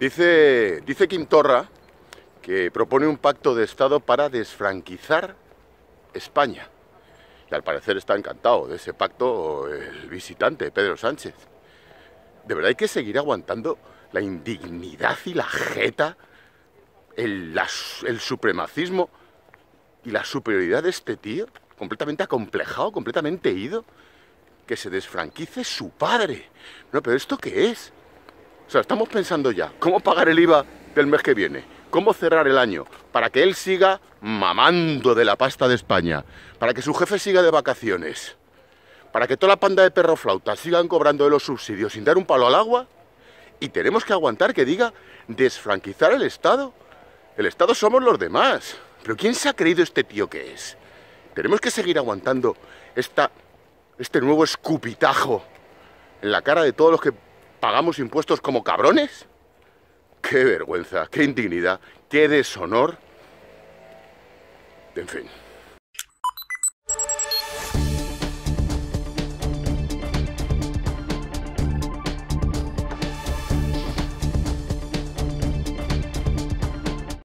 Dice, dice Quintorra que propone un pacto de Estado para desfranquizar España. Y al parecer está encantado de ese pacto el visitante, Pedro Sánchez. ¿De verdad hay que seguir aguantando la indignidad y la jeta, el, el supremacismo y la superioridad de este tío? Completamente acomplejado, completamente ido. Que se desfranquice su padre. No, pero ¿esto qué es? O sea, estamos pensando ya, ¿cómo pagar el IVA del mes que viene? ¿Cómo cerrar el año? Para que él siga mamando de la pasta de España. Para que su jefe siga de vacaciones. Para que toda la panda de perroflautas sigan cobrando de los subsidios sin dar un palo al agua. Y tenemos que aguantar que diga desfranquizar el Estado. El Estado somos los demás. Pero ¿quién se ha creído este tío que es? Tenemos que seguir aguantando esta, este nuevo escupitajo en la cara de todos los que pagamos impuestos como cabrones. Qué vergüenza, qué indignidad, qué deshonor. En fin.